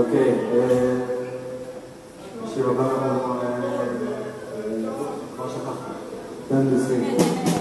Ok, eh, diceva parlavamo, eh, cosa fa? Tanto.